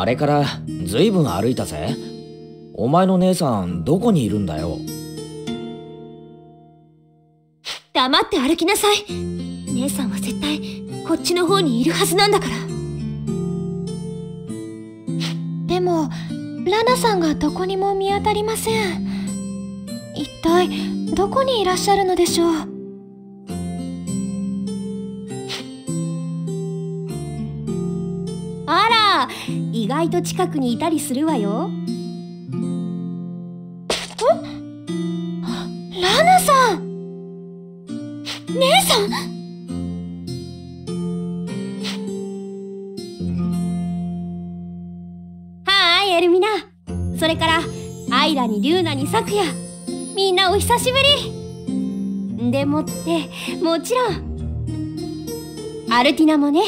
あれからずいぶん歩いたぜ。お前の姉さんどこにいるんだよ？黙って歩きなさい。姉さんは絶対こっちの方にいるはずなんだから。でもラナさんがどこにも見当たりません。一体どこにいらっしゃるのでしょう？意外と近くにいたりするわよ。ラナさん！姉さん！はーいエルミナ。それからアイラにリュウナにサクヤ。みんなお久しぶり。でもってもちろん。アルティナもね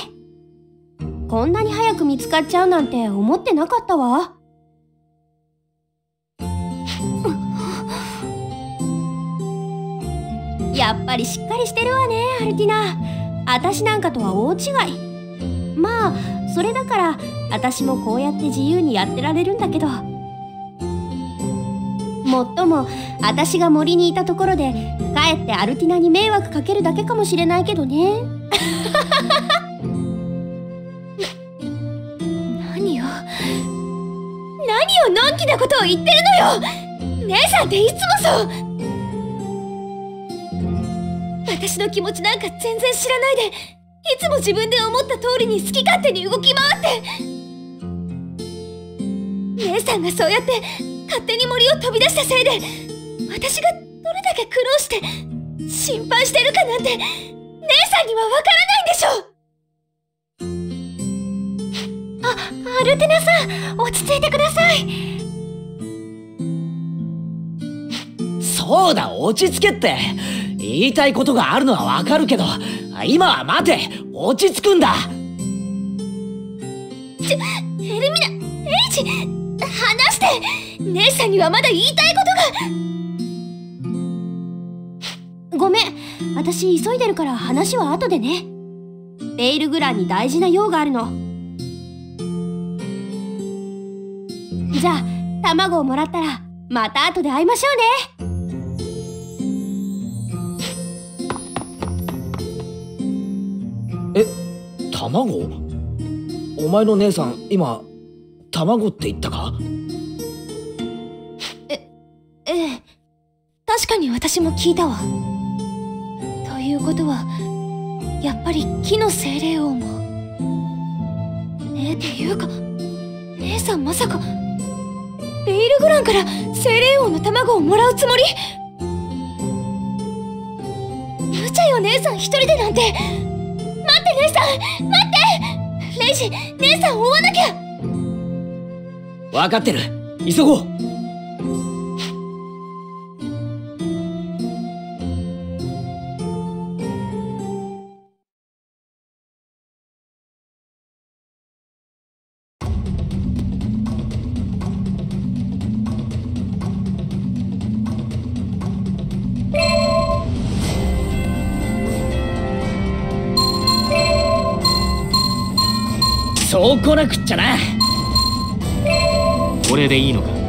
こんなに早く見つかっちゃうなんて思ってなかったわ。やっぱりしっかりしてるわねアルティナ。私なんかとは大違い。まあそれだから私もこうやって自由にやってられるんだけど。もっとも私が森にいたところでかえってアルティナに迷惑かけるだけかもしれないけどね。をのんきなことを言ってるのよ。姉さんっていつもそう。私の気持ちなんか全然知らないでいつも自分で思った通りに好き勝手に動き回って。姉さんがそうやって勝手に森を飛び出したせいで私がどれだけ苦労して心配してるかなんて姉さんにはわからないんでしょ。ルテナさん落ち着いてください。そうだ落ち着けって。言いたいことがあるのはわかるけど今は待て落ち着くんだ。ちょエルミナエイジ話して。姉さんにはまだ言いたいことが。ごめん私急いでるから話は後でね。ベイルグランに大事な用があるのじゃあ卵をもらったらまた後で会いましょうね。え卵？お前の姉さん今卵って言ったか？ええ確かに私も聞いたわ。ということはやっぱり木の精霊王も。えっていうか姉さんまさかレイルグランから精霊王の卵をもらうつもり？無茶よ姉さん一人でなんて。待って姉さん待って！レイジ姉さん追わなきゃ！分かってる。急ごう。来なくっちゃな。これでいいのか？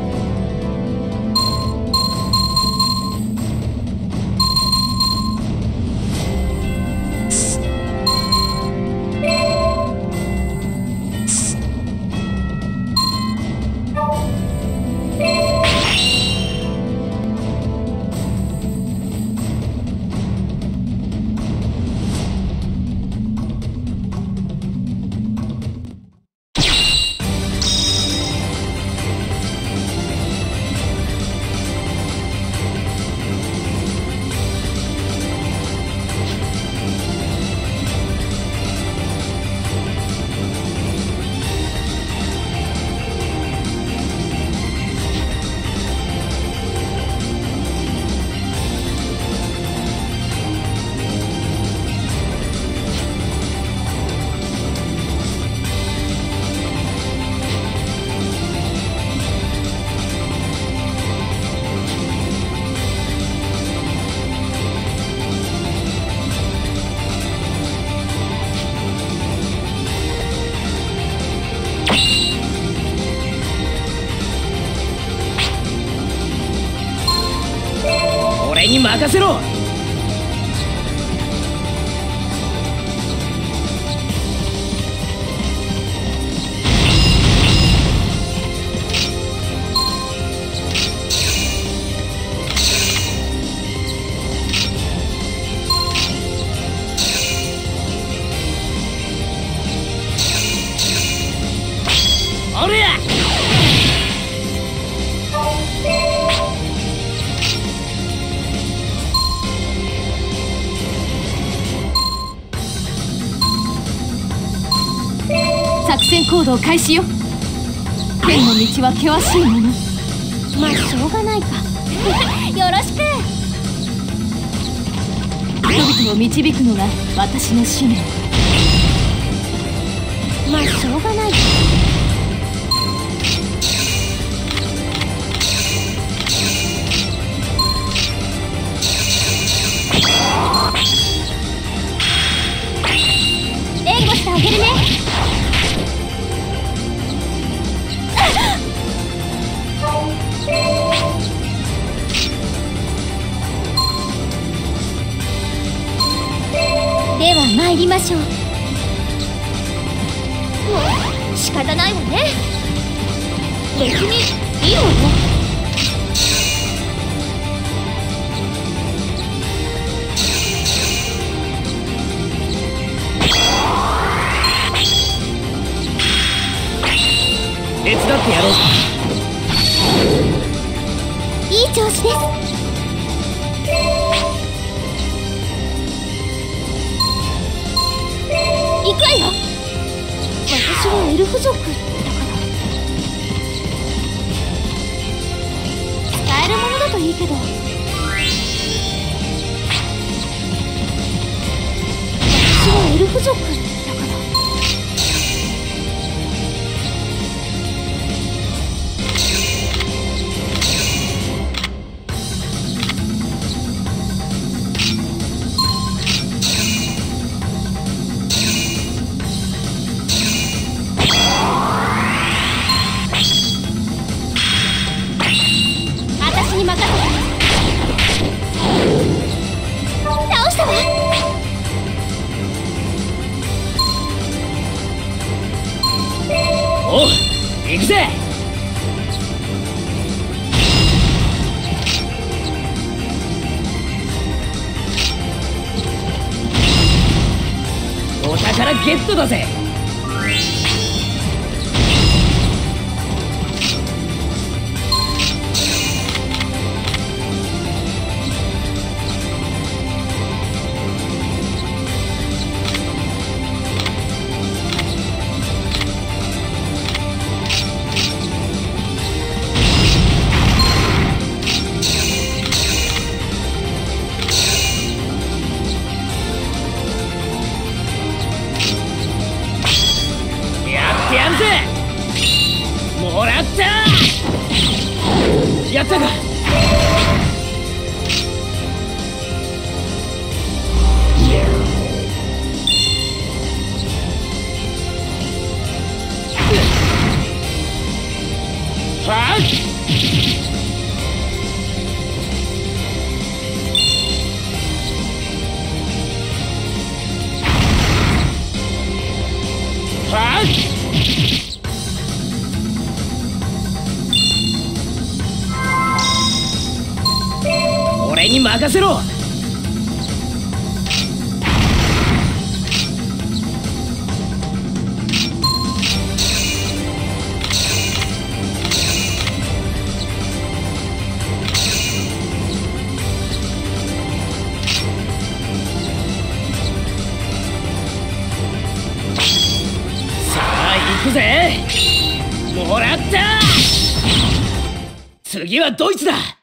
行動開始よ。剣の道は険しいもの。まあしょうがないか。よろしく。人々を導くのが私の使命。まあしょうがない。か援護してあげるね。お行くぜ。お宝ゲットだぜ。任せろ。次はドイツだ。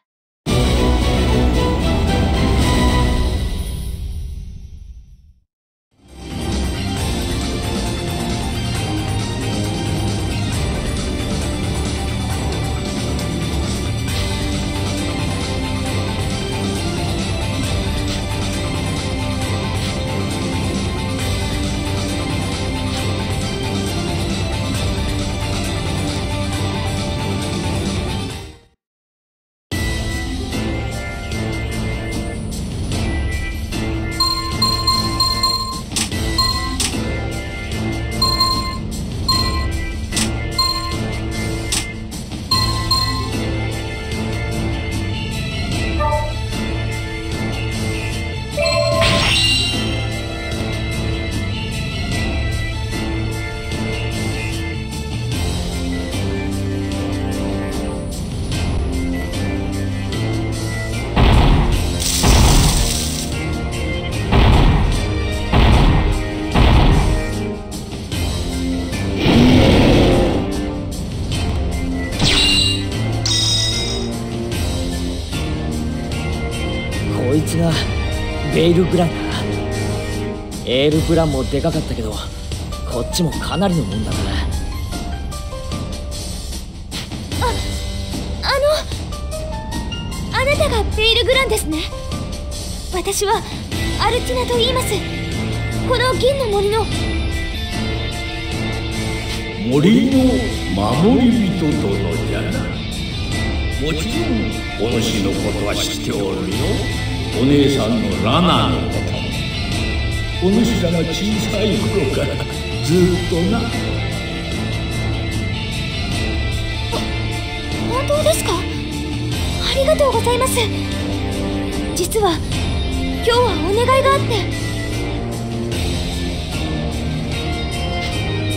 エールブランもでかかったけどこっちもかなりのもんだな。ああのあなたがベイルグランですね。私はアルティナと言います。この銀の森の。森の守り人殿じゃな。もちろんお主のことは知っておるよ。お姉さんのラナのことお主らが小さい頃からずっとな。本当ですか？ありがとうございます。実は今日はお願いがあって。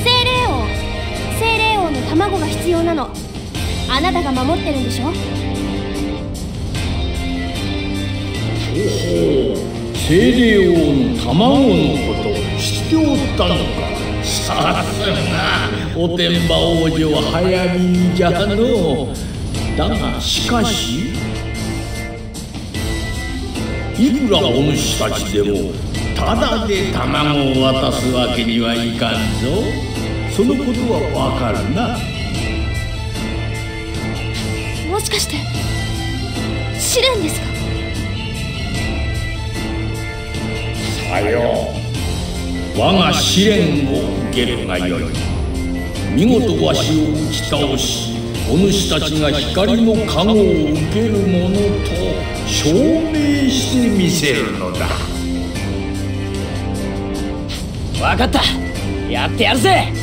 精霊王精霊王の卵が必要なの。あなたが守ってるんでしょ？精霊王の卵のこと知っておったのかさすがおてんば王女は早耳じゃのだがしかしいくらお主たちでもただで卵を渡すわけにはいかんぞそのことはわかるなもしかして試練ですかさよ。う我が試練を受けるがよい見事わしを打ち倒しお主たちが光の加護を受けるものと証明してみせるのだ。分かった。やってやるぜ。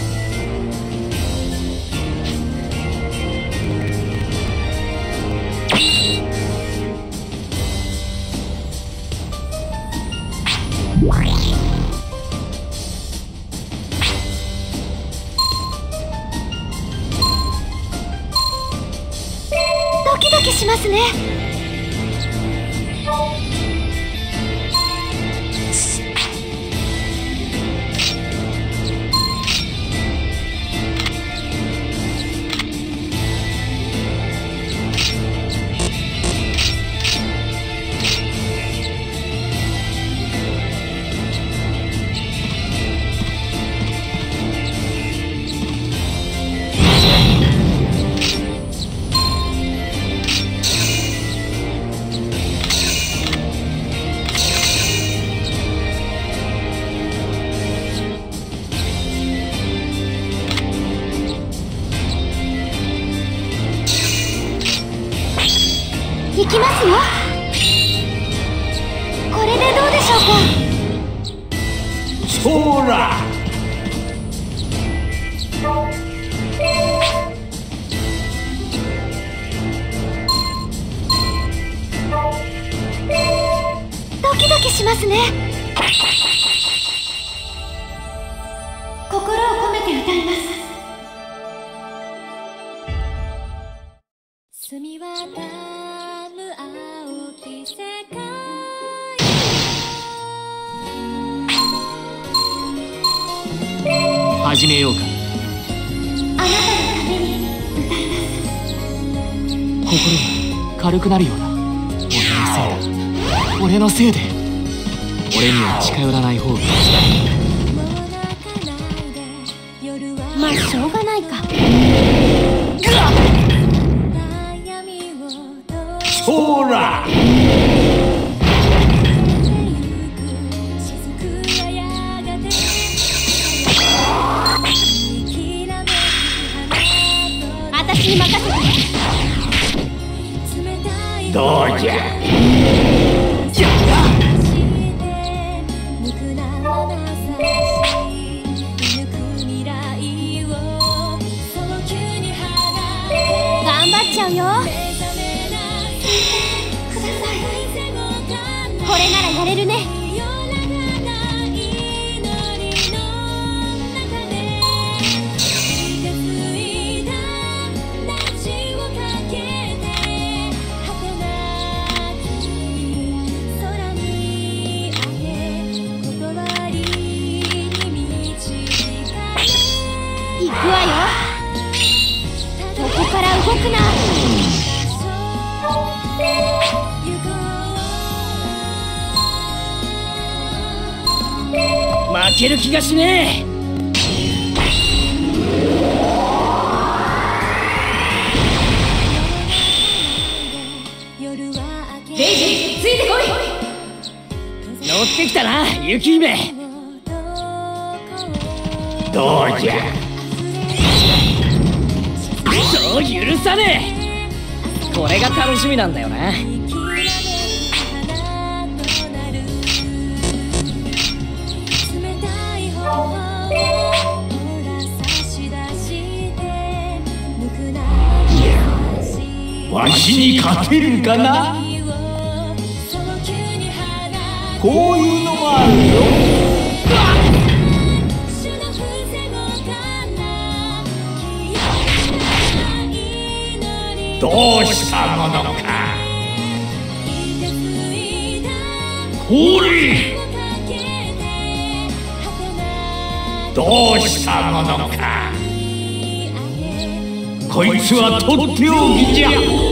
まあしょうがないか。そら。私に任せて。どうじゃ負ける気がしねえ。レイジついてこい。乗ってきたな雪姫。どうじゃ。そう許さねえ。これが楽しみなんだよな。わしに勝てるかな？こういうのもあるよ。どうしたものか。ほれ。どうしたものか。こいつはとっておきじゃ。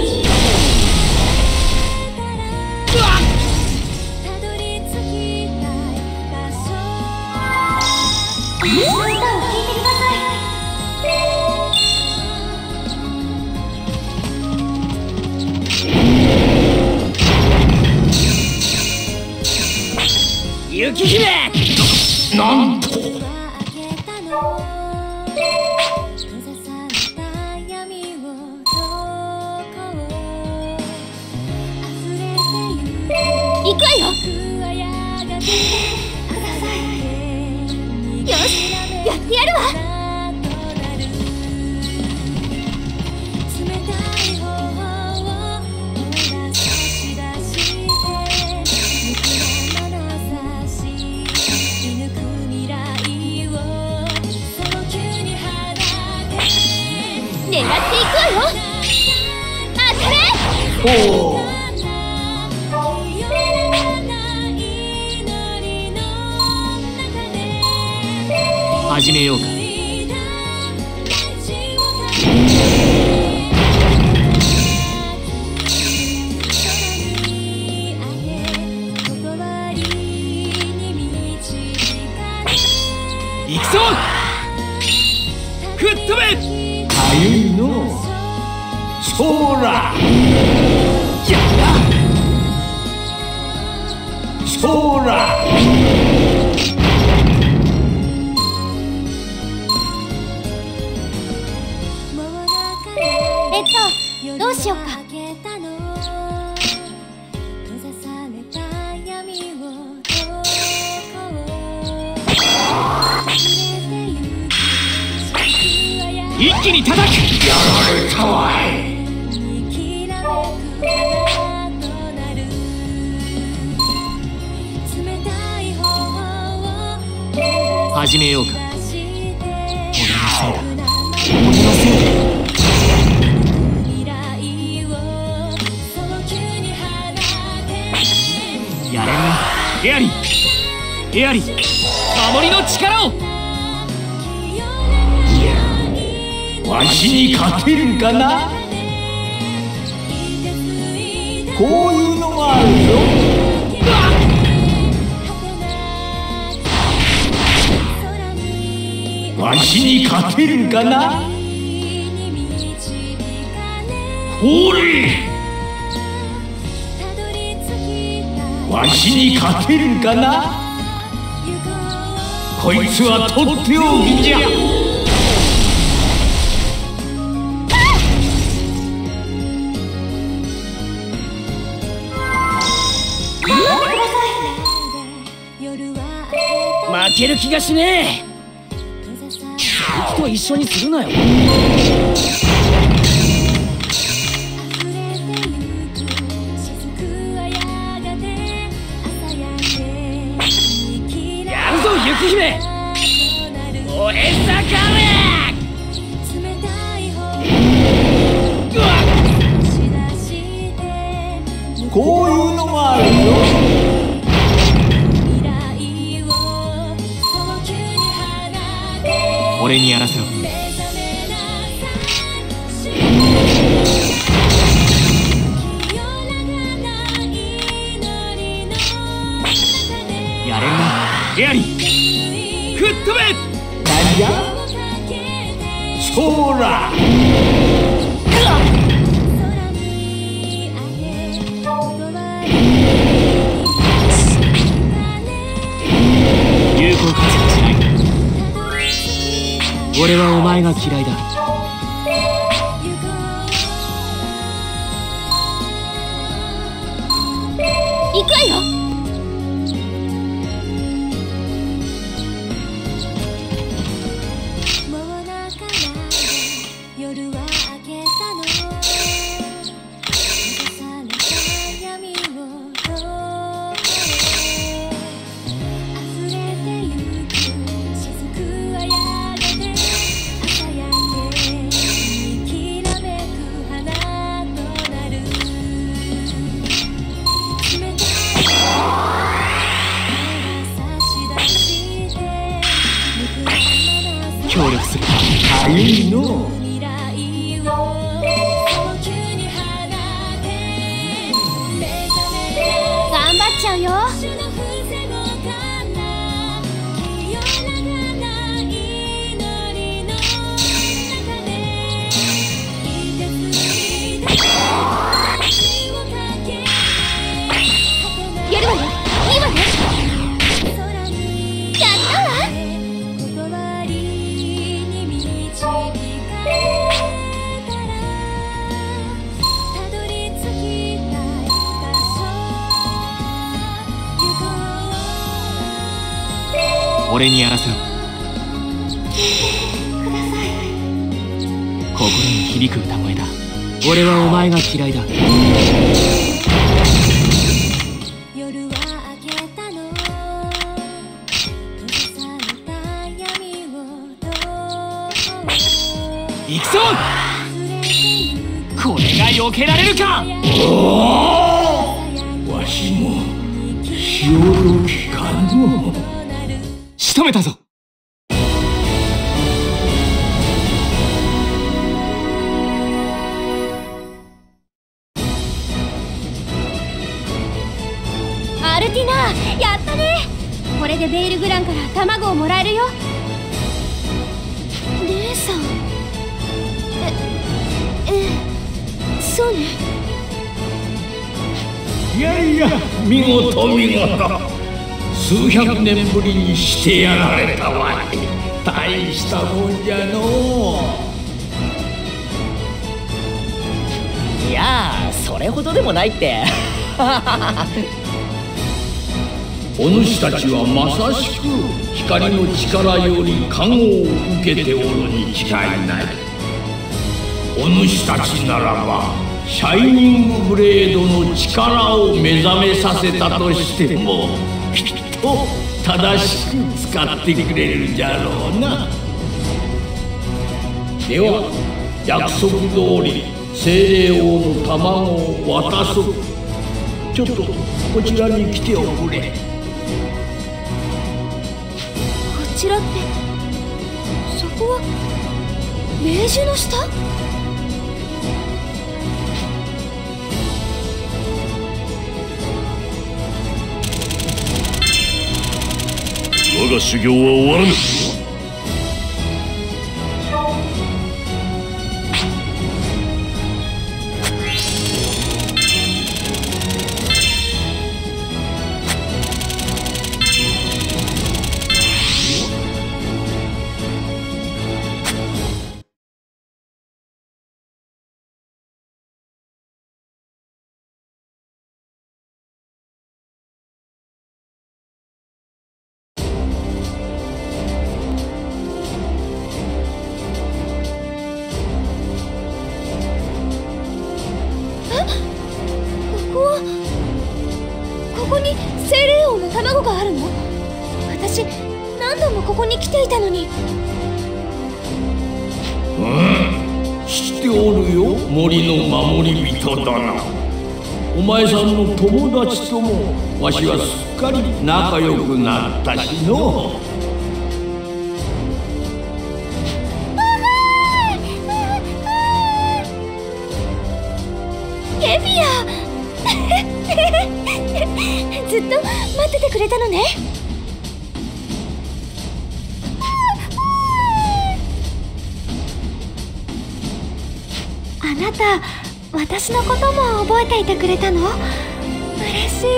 一気に叩くやられたわい始めようか。やれるな。エアリエアリ守りの力を。わしに勝てるかな？こういうのもあるぞ。わしに勝てるかな？ほれ！わしに勝てるかな？こいつはとっておきじゃ。負ける気がしねえ。僕と一緒にするなよ。やるぞ雪姫。燃え盛れ。こういうのもあるぞ俺にやらせろ。やれるな。エアリ飛べ。なんじゃそら俺はお前が嫌いだ。行くぞ。これが避けられるか。わしも潮時かの。仕留めたぞ。数百年ぶりにしてやられたわい大したもんじゃのいやそれほどでもないって。お主たちはまさしく光の力より加護を受けておるに違いない。お主たちならばシャイニングブレードの力を目覚めさせたとしてもきっと正しく使ってくれるじゃろうな。では約束通り精霊王の卵を渡そう。ちょっとこちらに来ておくれ。こちらってそこはベージュの下？我が修行は終わらぬ。の私何度もここに来ていたのに。うん。知っておるよ。森の守り人だな。お前さんの友達ともわしはすっかり仲良くなったしの。ね。あなた私のことも覚えていてくれたの？嬉しい。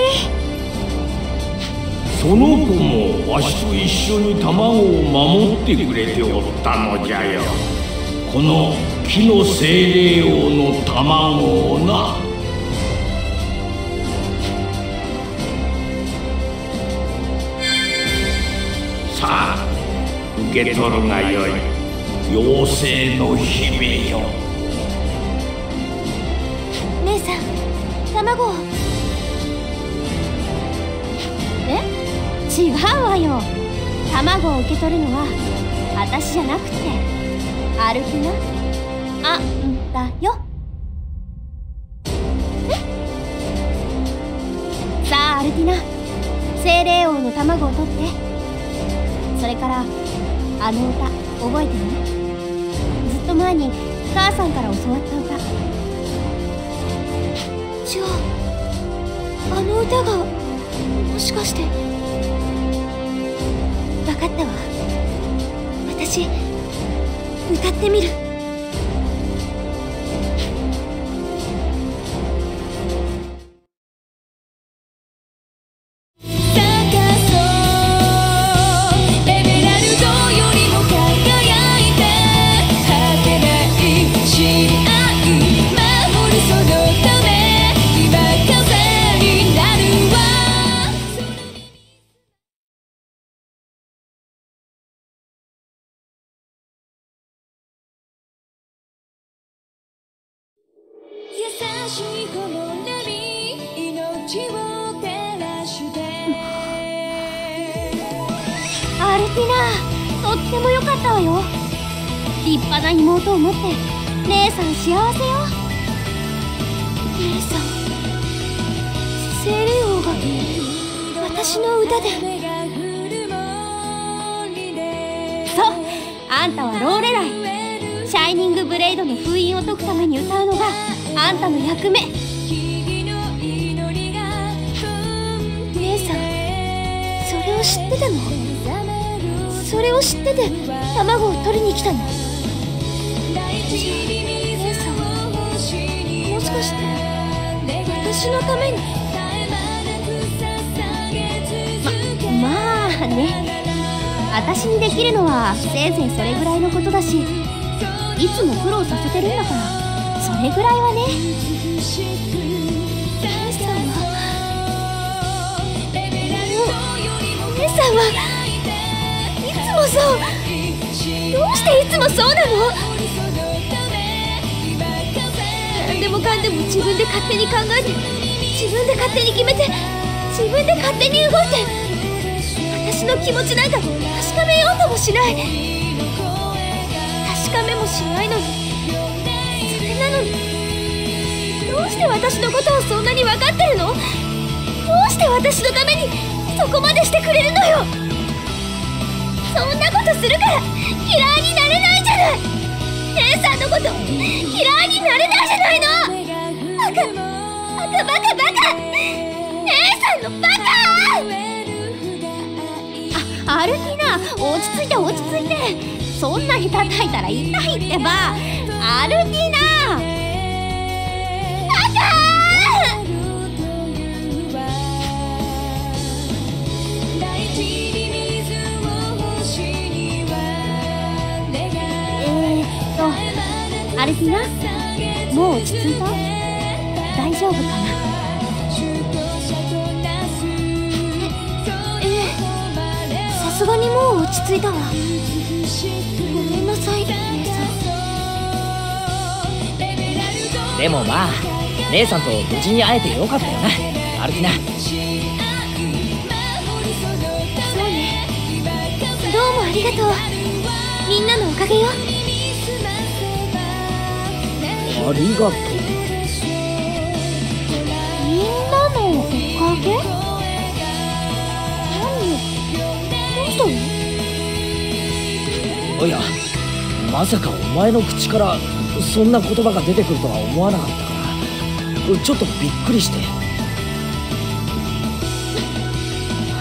その子もわしと一緒に卵を守ってくれておったのじゃよ。この木の精霊王の卵をな。受け取るがよい。妖精の姫よ。姉さん卵。をえ？違うわよ。卵を受け取るのは私じゃなくてアルフィナあんたよ。え？さあアルティナ精霊王の卵を取って。それからあの歌覚えてる？ずっと前に母さんから教わった歌。じゃああの歌がもしかして。分かったわ。私歌ってみる「立派な妹を持って姉さん幸せよ。姉さん精霊王が私の歌でそうあんたはローレライ。シャイニングブレイドの封印を解くために歌うのがあんたの役目。姉さんそれを知ってたのそれを知ってて卵を取りに来たの？もしかし。て私のためにままあね私にできるのはせいぜいそれぐらいのことだしいつも苦労させてるんだからそれぐらいはね。姉さんは。姉さんは。いつもそう。どうしていつもそうなの？もかんでも自分で勝手に考えて自分で勝手に決めて自分で勝手に動いて私の気持ちなんか確かめようともしない。確かめもしないのに。それなのに。どうして私のことをそんなに分かってるの？どうして私のためにそこまでしてくれるのよ？そんなことするから嫌いになれないじゃない！姉さんのこと嫌いになれないじゃないの。バカバカバカバカ。姉さんのバカ。あアルティナ落ち着いて落ち着いて。そんなに叩いたら痛いってば。アルティナ。バカアルティナもう落ち着いた？大丈夫かな？ええさすがにもう落ち着いたわ。ごめんなさい。姉さん。でもまあ姉さんと無事に会えてよかったよな。アルティナそうね。どうもありがとう。みんなのおかげよありがとう。みんなのおかげ？何？よどうしたの？いやまさかお前の口からそんな言葉が出てくるとは思わなかったから。ちょっとびっくりして。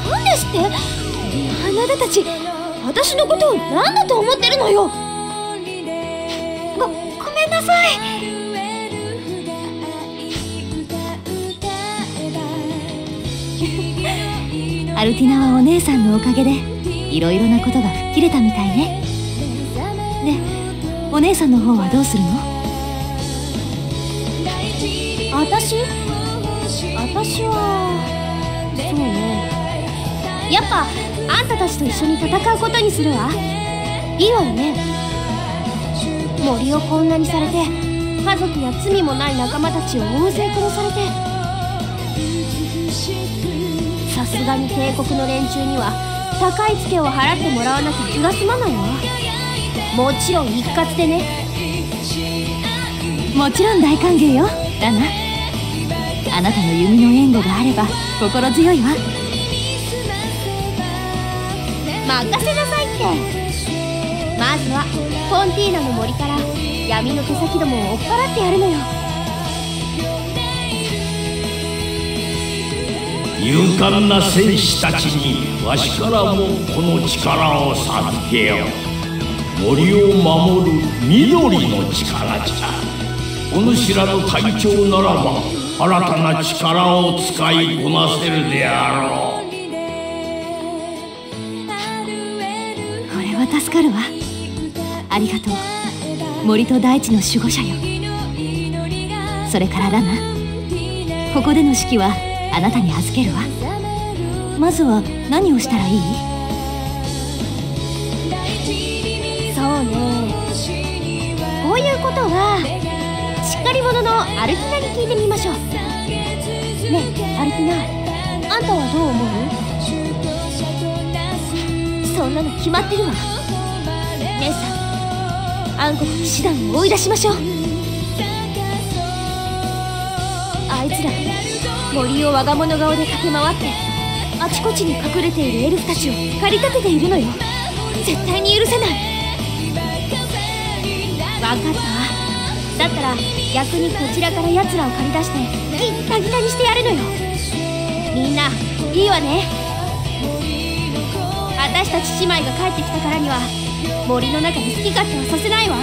なんですって？あなたたち私のことを何だと思ってるのよ？ごごめんなさいアルティナはお姉さんのおかげでいろいろなことが吹っ切れたみたいね。でお姉さんの方はどうするの？私？私はそうね。やっぱあんたたちと一緒に戦うことにするわ。いいわよね。森をこんなにされて家族や罪もない仲間たちを大勢殺されて。すがに帝国の連中には高いツケを払ってもらわなきゃ気が済まないわ。もちろん一括でね。もちろん大歓迎よ。だな。あなたの弓の援護があれば心強いわ。任せなさいって。まずはポンティーナの森から闇の手先どもを追っ払ってやるのよ勇敢な戦士たちにわしからもこの力を授けよう。森を守る緑の力じゃ。お主らの隊長ならば新たな力を使いこなせるであろう。これは助かるわ。ありがとう。森と大地の守護者よ。それからだなここでの指揮はあなたに預けるわ。まずは何をしたらいい？そうね。こういうことはしっかり者のアルティナに聞いてみましょう。ねえアルティナあんたはどう思う？そんなの決まってるわ。姉さん暗黒騎士団を追い出しましょう。あいつら森を我が物顔で駆け回ってあちこちに隠れているエルフたちを駆り立てているのよ。絶対に許せない。分かった？だったら逆にこちらから奴らを駆り出してギッタギタにしてやるのよ。みんないいわね。私たち姉妹が帰ってきたからには森の中で好き勝手はさせないわ。